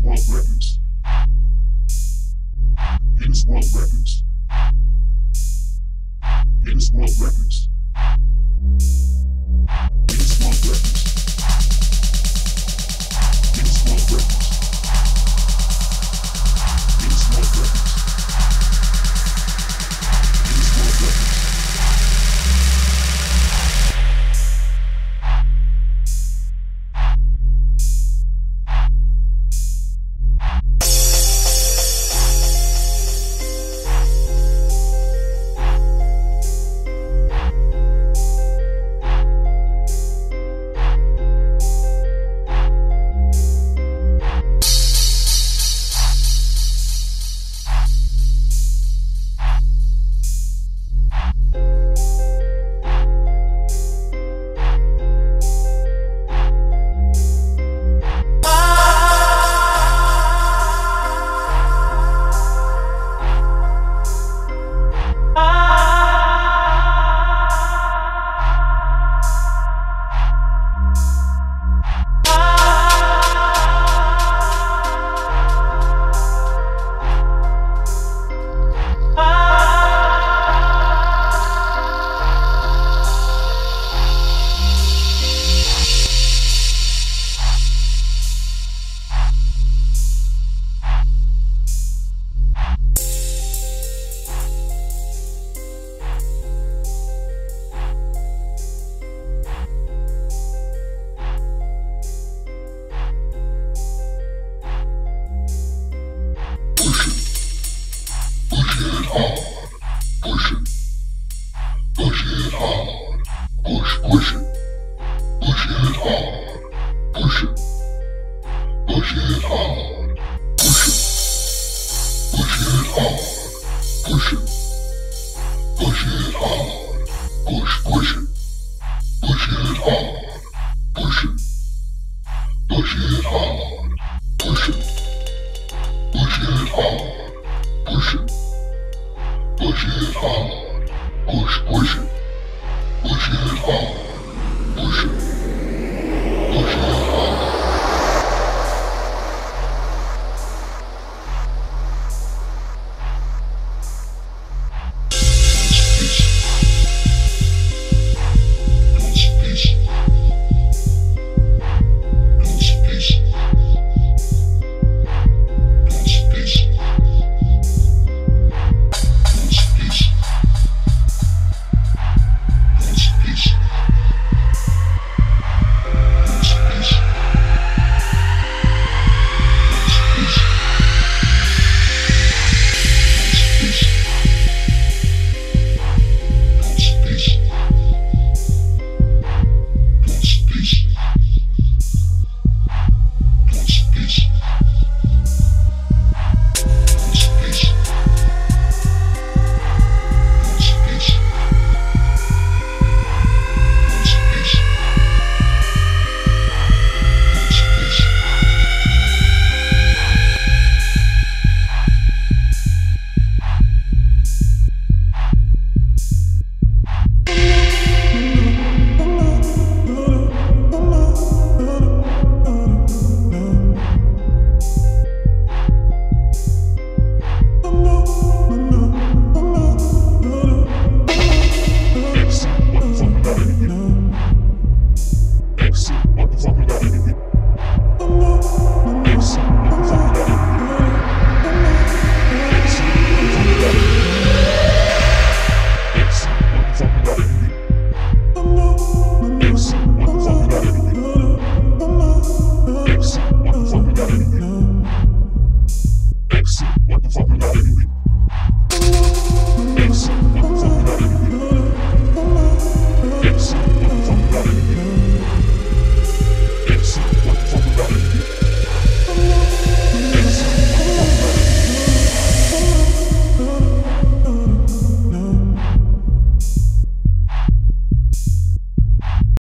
Guinness World Records. Guinness World Records. Guinness World Records. Push it. Hard. Push it. Push it hard. Push it. Push it hard. Push. Push it. Push it hard. Push it. Push it hard. Push it. Push it hard. Push, push it. Push it hard.